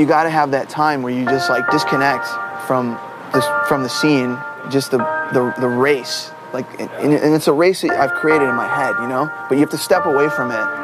You got to have that time where you just like disconnect from this from the scene, just the the, the race. Like, and, and it's a race that I've created in my head, you know. But you have to step away from it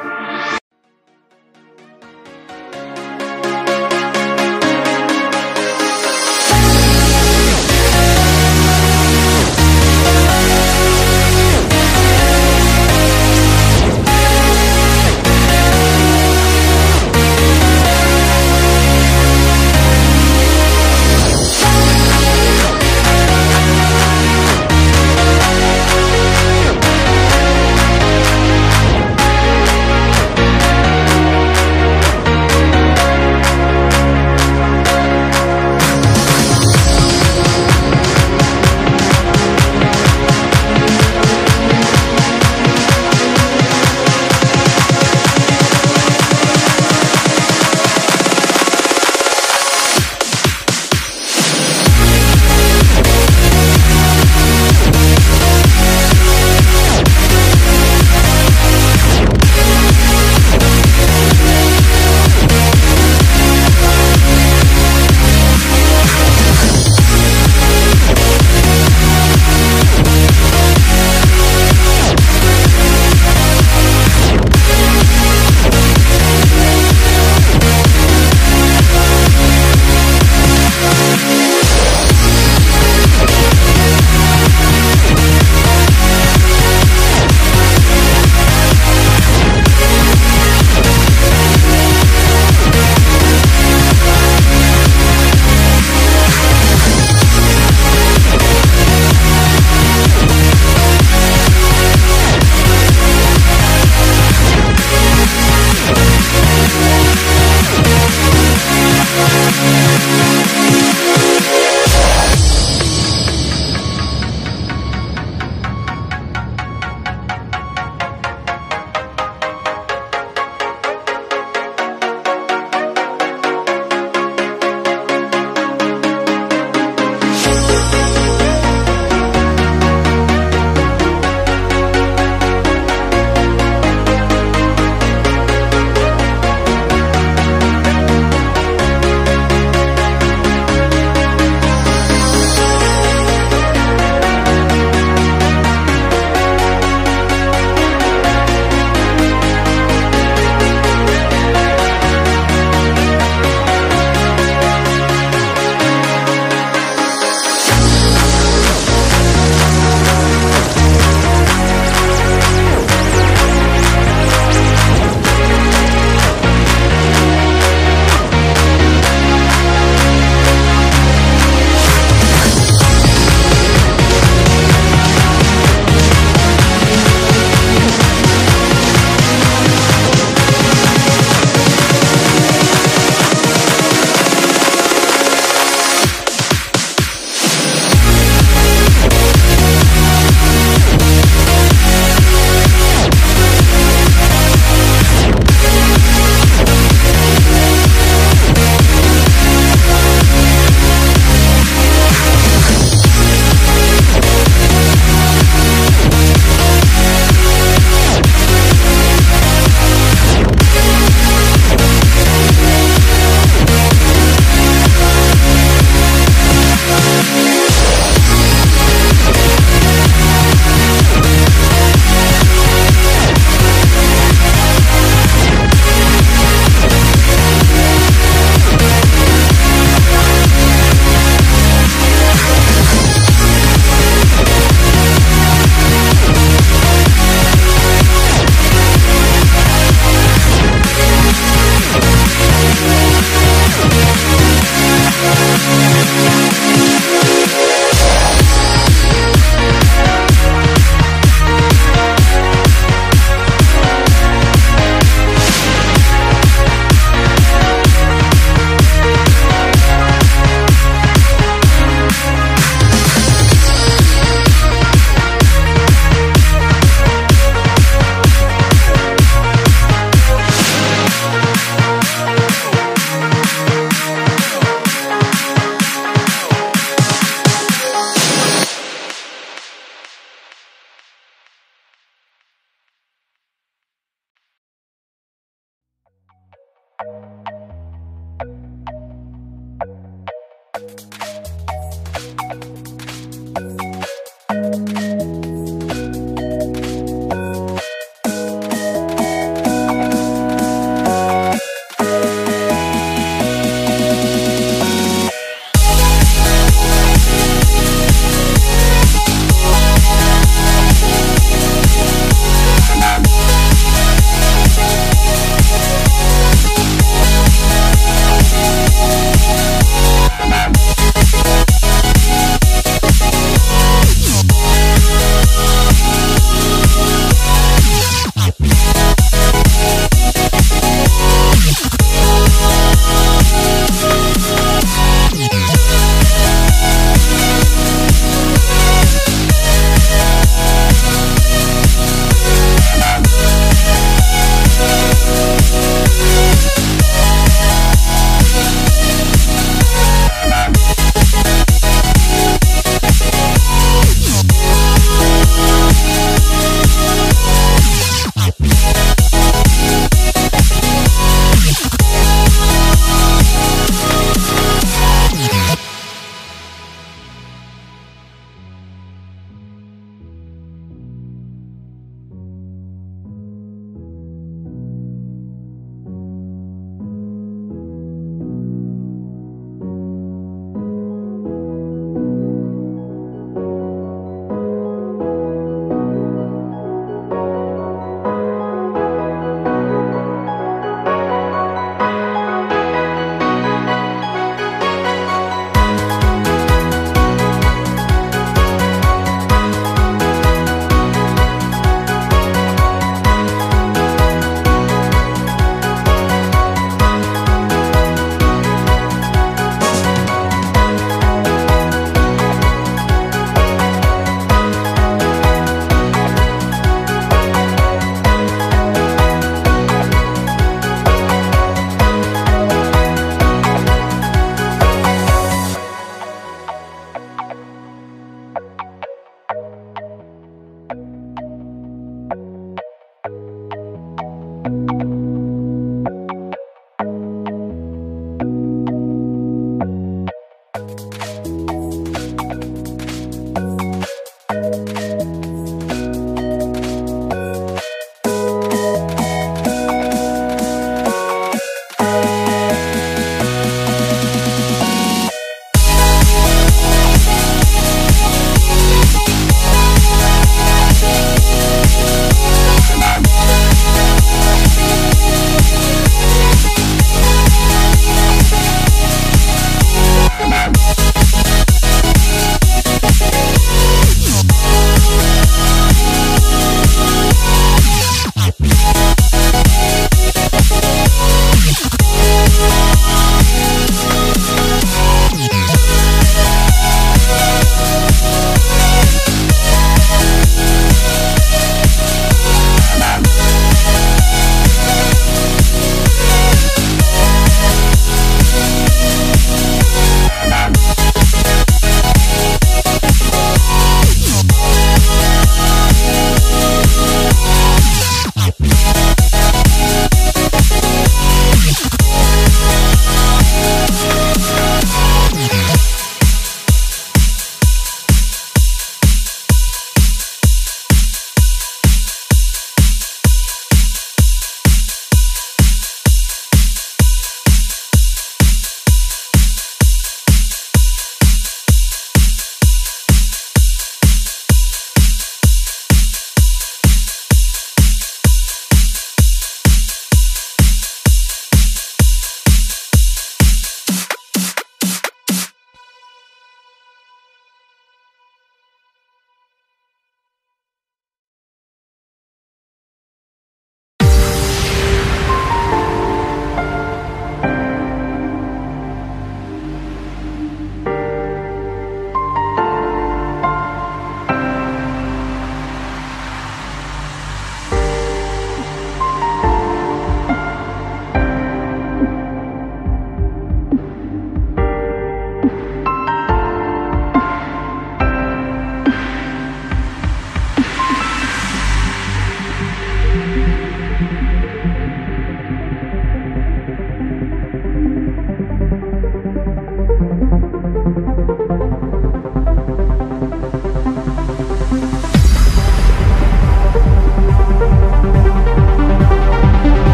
You.